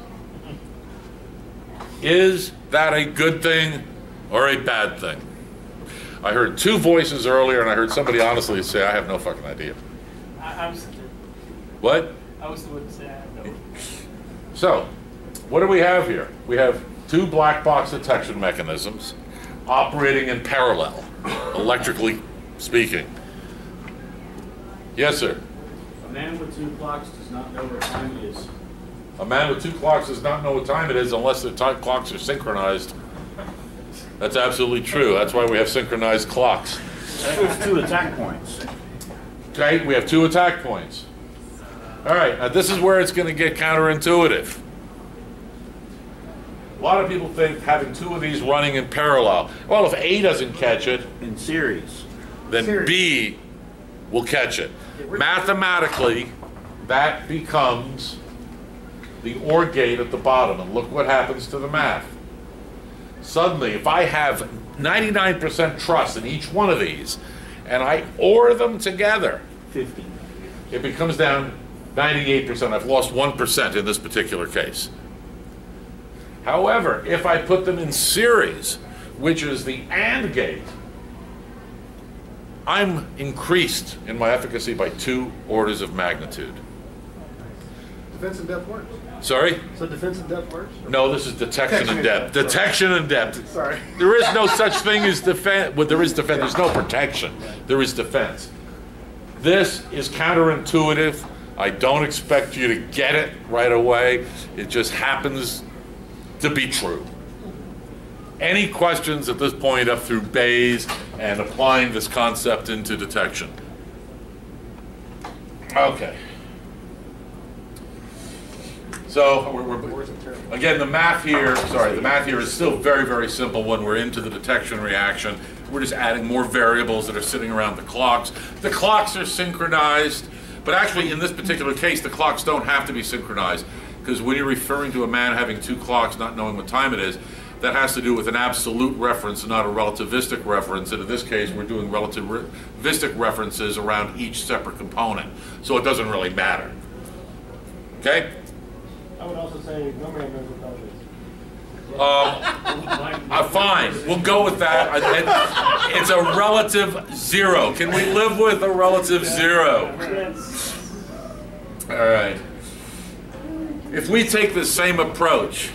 Is that a good thing or a bad thing? I heard two voices earlier, and I heard somebody honestly say, I have no fucking idea. I, I was, What? I was the one to say I have no. So, what do we have here? We have two black box detection mechanisms operating in parallel, electrically speaking. Yes, sir. A man with two clocks does not know what time it is. A man with two clocks does not know what time it is unless the time clocks are synchronized. That's absolutely true. That's why we have synchronized clocks. There's two attack points. Okay, we have two attack points. All right, now this is where it's going to get counterintuitive. A lot of people think having two of these running in parallel. Well, if A doesn't catch it, In series. Then B will catch it. Mathematically, that becomes the OR gate at the bottom, and look what happens to the math. Suddenly, if I have 99% trust in each one of these, and I OR them together, 50. it becomes down 98%. I've lost 1% in this particular case. However, if I put them in series, which is the AND gate, I'm increased in my efficacy by two orders of magnitude. Defense in depth works. Sorry? So defense in depth works? No, this is detection in depth. Detection in depth. Sorry. There is no such thing as defense. Well, there is defense. There's no protection. There is defense. This is counterintuitive. I don't expect you to get it right away. It just happens to be true. Any questions at this point up through Bayes and applying this concept into detection? Okay. So, we're, we're, again, the math here, sorry, the math here is still very, very simple when we're into the detection reaction. We're just adding more variables that are sitting around the clocks. The clocks are synchronized, but actually, in this particular case, the clocks don't have to be synchronized because when you're referring to a man having two clocks, not knowing what time it is, that has to do with an absolute reference not a relativistic reference. And in this case, we're doing relativistic references around each separate component. So it doesn't really matter. Okay? I would also say no man knows what it is. Um, uh, fine, we'll go with that. It's a relative zero. Can we live with a relative zero? All right. If we take the same approach,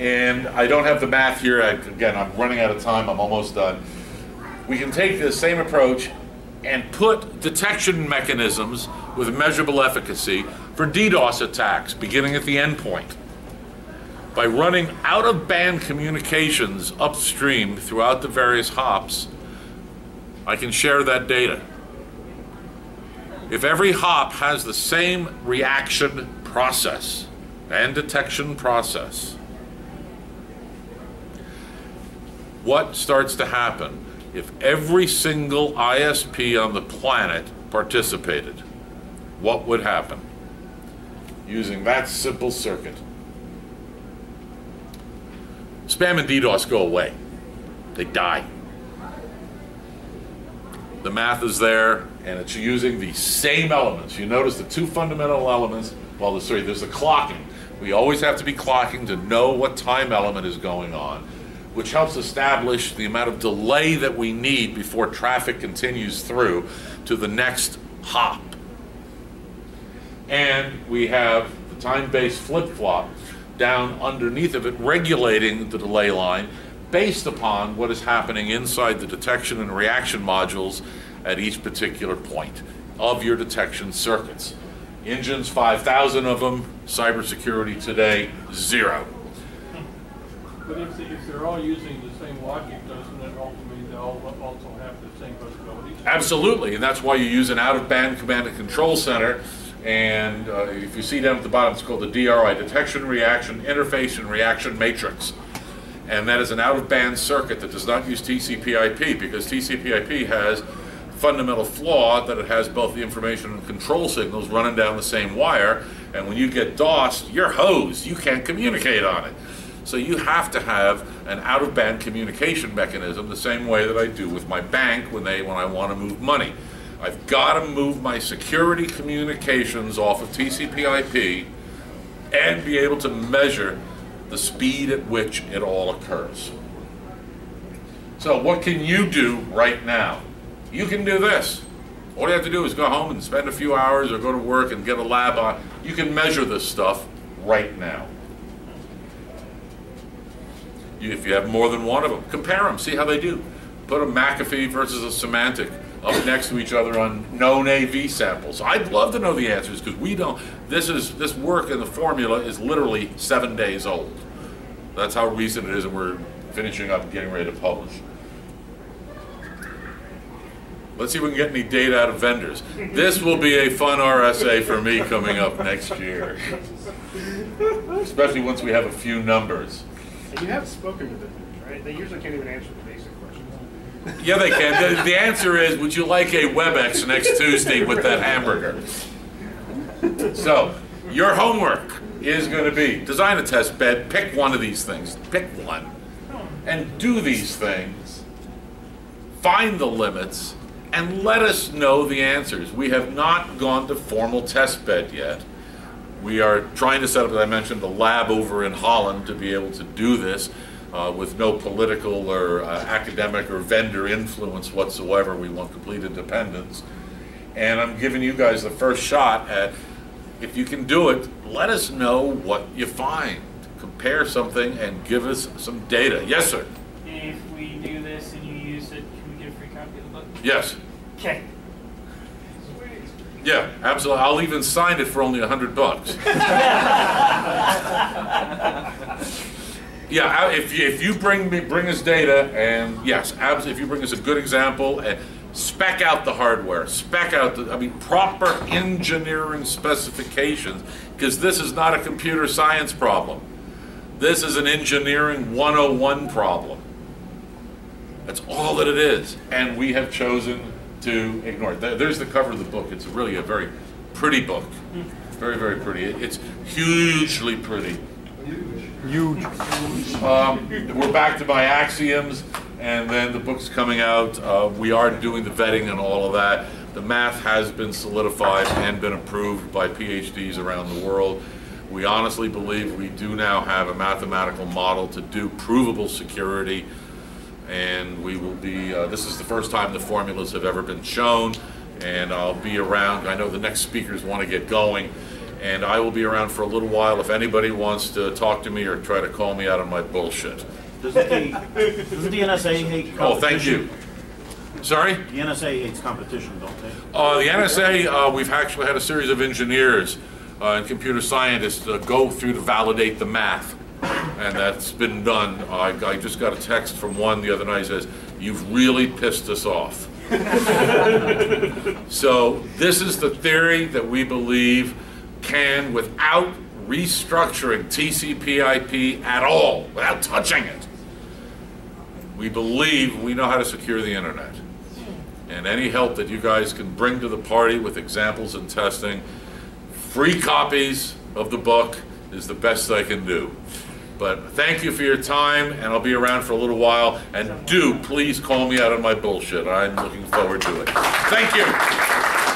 and I don't have the math here, I- again, I'm running out of time, I'm almost done. We can take the same approach and put detection mechanisms with measurable efficacy for DDoS attacks, beginning at the endpoint by running out of band communications upstream throughout the various hops, I can share that data. If every hop has the same reaction process and detection process, what starts to happen if every single ISP on the planet participated? What would happen? Using that simple circuit. Spam and DDoS go away. They die. The math is there, and it's using the same elements. You notice the two fundamental elements. Well, the- sorry, there's the clocking. We always have to be clocking to know what time element is going on, which helps establish the amount of delay that we need before traffic continues through to the next hop. And we have the time-based flip-flop down underneath of it, regulating the delay line based upon what is happening inside the detection and reaction modules at each particular point of your detection circuits. Engines, 5,000 of them, cybersecurity today, zero. But if, they- if they're all using the same logic, doesn't it ultimately they all also have the same capabilities? Absolutely, and that's why you use an out-of-band command and control center And uh, if you see down at the bottom, it's called the DRI, Detection, Reaction, Interface, and Reaction Matrix. And that is an out-of-band circuit that does not use TCP/IP because TCP/IP has fundamental flaw that it has both the information and control signals running down the same wire. And when you get DOSed, you're hosed. You can't communicate on it. So you have to have an out-of-band communication mechanism the same way that I do with my bank when they when I want to move money. I've got to move my security communications off of TCP/IP and be able to measure the speed at which it all occurs. So what can you do right now? You can do this. All you have to do is go home and spend a few hours or go to work and get a lab on. You can measure this stuff right now. You, if you have more than one of them, compare them, see how they do. Put a McAfee versus a Symantec up next to each other on known AV samples. I'd love to know the answers because we don't. This is this work and the formula is literally seven days old. That's how recent it is, and we're finishing up and getting ready to publish. Let's see if we can get any data out of vendors. This will be a fun RSA for me coming up next year, especially once we have a few numbers. And you have spoken to them, right? They usually can't even answer the basic questions. Yeah, they can. The, the answer is, would you like a WebEx next Tuesday with that hamburger? So, your homework is going to be design a test bed, pick one of these things, pick one, and do these things. Find the limits and let us know the answers. We have not gone to formal test bed yet. We are trying to set up, as I mentioned, a lab over in Holland to be able to do this uh, with no political or uh, academic or vendor influence whatsoever. We want complete independence. And I'm giving you guys the first shot at, if you can do it, let us know what you find. Compare something and give us some data. Yes, sir. If we do this and you use it, can we get a free copy of the book? Yes. Okay. Yeah, absolutely. I'll even sign it for only a hundred bucks. Yeah, if you, if you bring me, bring us data, and yes, abs, if you bring us a good example, and spec out the hardware, spec out the, I mean, proper engineering specifications, because this is not a computer science problem. This is an engineering 101 problem. That's all that it is, and we have chosen to ignore it. There's the cover of the book. It's really a very pretty book. Very, very pretty. It's hugely pretty. Huge. Um, we're back to my axioms, and then the book's coming out. Uh, we are doing the vetting and all of that. The math has been solidified and been approved by PhDs around the world. We honestly believe we do now have a mathematical model to do provable security and we will be, uh, this is the first time the formulas have ever been shown, and I'll be around, I know the next speakers want to get going, and I will be around for a little while if anybody wants to talk to me or try to call me out on my bullshit. Doesn't the, doesn't the NSA hate competition? Oh, thank you. Sorry? The NSA hates competition, don't they? Uh, the NSA, uh, we've actually had a series of engineers uh, and computer scientists uh, go through to validate the math. And that's been done. I, I just got a text from one the other night, says, you've really pissed us off. So this is the theory that we believe can, without restructuring TCP/IP at all, without touching it, we believe we know how to secure the internet. And any help that you guys can bring to the party with examples and testing, free copies of the book is the best I can do. But thank you for your time, and I'll be around for a little while. And do please call me out on my bullshit. I'm looking forward to it. Thank you.